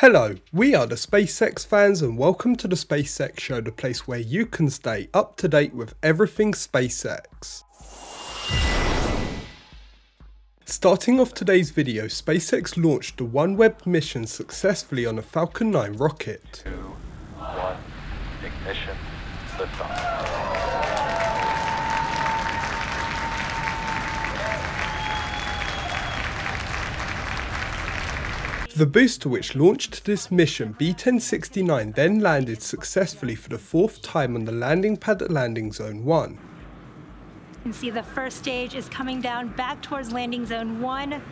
Hello, we are the SpaceX fans and welcome to the SpaceX Show, the place where you can stay up to date with everything SpaceX. Starting off today's video, SpaceX launched the OneWeb mission successfully on a Falcon 9 rocket. Two, one, ignition. The booster which launched this mission, B-1069, then landed successfully for the fourth time on the landing pad at Landing Zone 1. You can see the first stage is coming down back towards Landing Zone 1,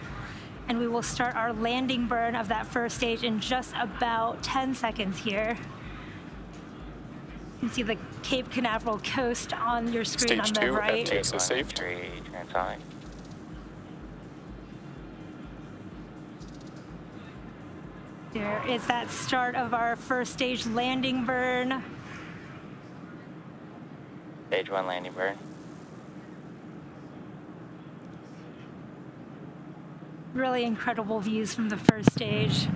and we will start our landing burn of that first stage in just about 10 seconds here. You can see the Cape Canaveral coast on your screen Stage on the two, right. FTS is saved. There is that start of our first stage landing burn. Stage one landing burn. Really incredible views from the first stage.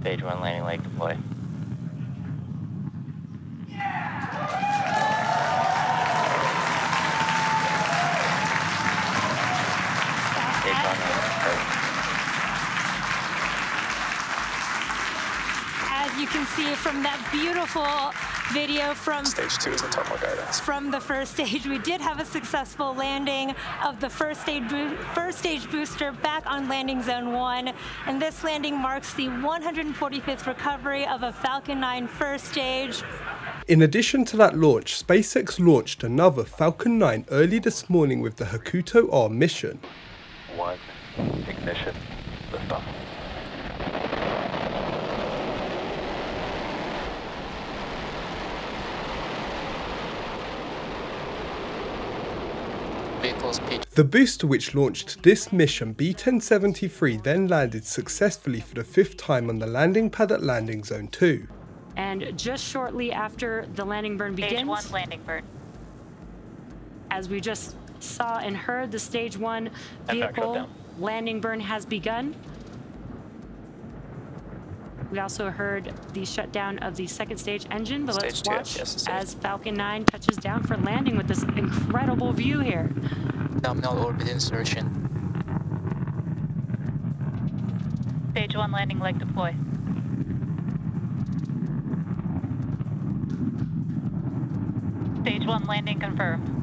Stage one landing leg deploy. As you can that beautiful video from stage two is internal guidance. From the first stage, we did have a successful landing of the first stage first stage booster back on landing zone one, and this landing marks the 145th recovery of a Falcon 9 first stage. In addition to that launch, SpaceX launched another Falcon 9 early this morning with the Hakuto R mission. One, ignition, liftoff. The booster which launched this mission, B-1073, then landed successfully for the fifth time on the landing pad at Landing Zone 2. And just shortly after the landing burn begins... Stage 1 landing burn. As we just saw and heard, the Stage 1 vehicle landing burn has begun. We also heard the shutdown of the second stage engine, but stage let's watch yes, as Falcon 9 touches down for landing with this incredible view here. Nominal orbit insertion. Stage 1 landing leg deploy. Stage 1 landing confirmed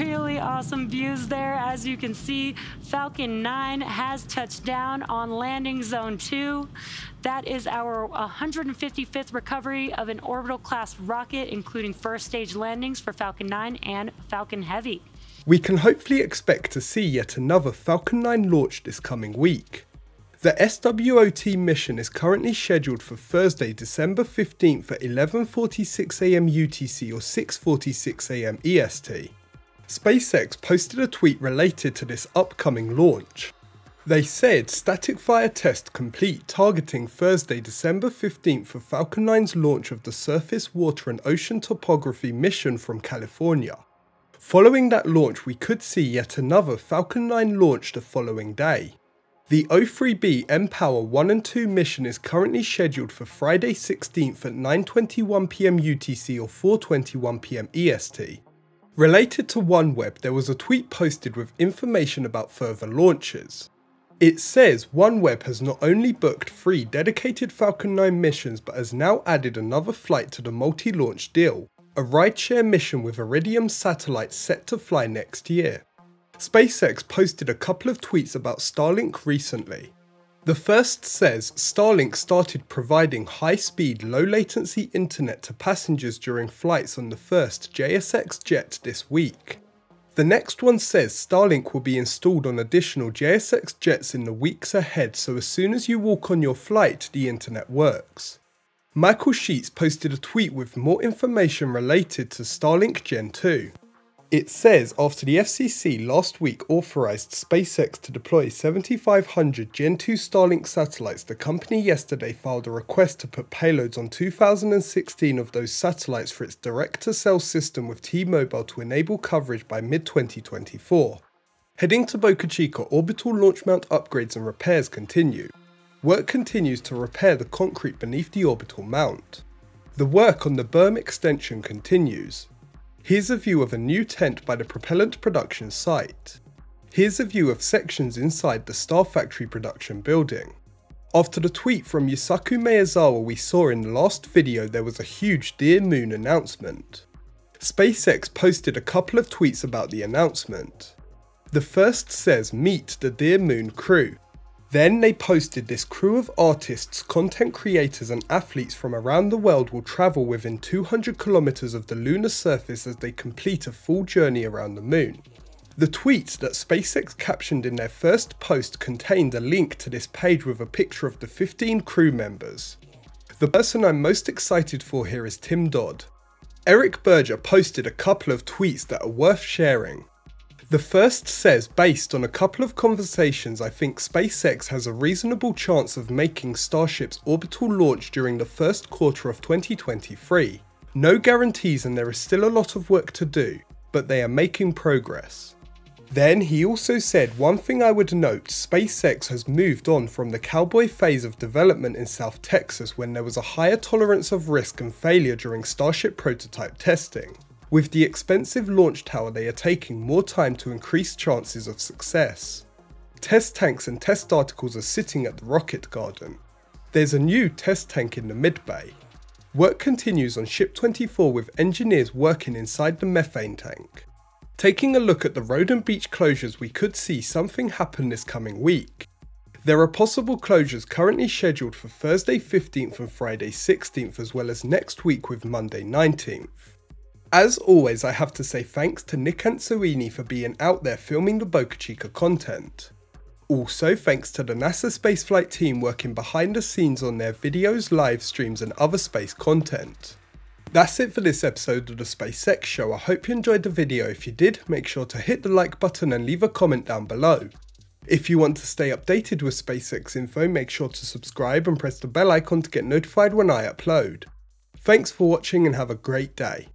really awesome views there. As you can see, Falcon 9 has touched down on landing zone 2. That is our 155th recovery of an orbital class rocket, including first stage landings for Falcon 9 and Falcon Heavy. We can hopefully expect to see yet another Falcon 9 launch this coming week. The SWOT mission is currently scheduled for Thursday, December 15th at 11.46am UTC or 6.46am EST. SpaceX posted a tweet related to this upcoming launch. They said static fire test complete targeting Thursday, December 15th for Falcon 9's launch of the Surface Water and Ocean Topography mission from California. Following that launch, we could see yet another Falcon 9 launch the following day. The O3B mPOWER 1 and 2 mission is currently scheduled for Friday 16th at 9.21pm UTC or 4.21pm EST. Related to OneWeb, there was a tweet posted with information about further launches. It says OneWeb has not only booked three dedicated Falcon 9 missions but has now added another flight to the multi-launch deal, a rideshare mission with Iridium satellites set to fly next year. SpaceX posted a couple of tweets about Starlink recently, the first says Starlink started providing high-speed, low-latency internet to passengers during flights on the first JSX jet this week. The next one says Starlink will be installed on additional JSX jets in the weeks ahead so as soon as you walk on your flight, the internet works. Michael Sheetz posted a tweet with more information related to Starlink Gen 2. It says after the FCC last week authorized SpaceX to deploy 7,500 Gen 2 Starlink satellites, the company yesterday filed a request to put payloads on 2016 of those satellites for its direct to cell system with T Mobile to enable coverage by mid 2024. Heading to Boca Chica, orbital launch mount upgrades and repairs continue. Work continues to repair the concrete beneath the orbital mount. The work on the berm extension continues. Here's a view of a new tent by the Propellant production site. Here's a view of sections inside the Star Factory production building. After the tweet from Yusaku Maezawa we saw in the last video there was a huge Dear Moon announcement. SpaceX posted a couple of tweets about the announcement. The first says meet the Dear Moon crew, then they posted this crew of artists, content creators, and athletes from around the world will travel within 200 kilometers of the lunar surface as they complete a full journey around the moon. The tweet that SpaceX captioned in their first post contained a link to this page with a picture of the 15 crew members. The person I'm most excited for here is Tim Dodd. Eric Berger posted a couple of tweets that are worth sharing. The first says, based on a couple of conversations, I think SpaceX has a reasonable chance of making Starship's orbital launch during the first quarter of 2023. No guarantees, and there is still a lot of work to do, but they are making progress. Then he also said, One thing I would note SpaceX has moved on from the cowboy phase of development in South Texas when there was a higher tolerance of risk and failure during Starship prototype testing. With the expensive launch tower, they are taking more time to increase chances of success. Test tanks and test articles are sitting at the rocket garden. There's a new test tank in the mid-bay. Work continues on Ship 24 with engineers working inside the methane tank. Taking a look at the road and beach closures, we could see something happen this coming week. There are possible closures currently scheduled for Thursday 15th and Friday 16th, as well as next week with Monday 19th. As always, I have to say thanks to Nic Ansuini for being out there filming the Boca Chica content. Also, thanks to the NASA spaceflight team working behind the scenes on their videos, live streams, and other space content. That's it for this episode of the SpaceX Show. I hope you enjoyed the video. If you did, make sure to hit the like button and leave a comment down below. If you want to stay updated with SpaceX info, make sure to subscribe and press the bell icon to get notified when I upload. Thanks for watching and have a great day.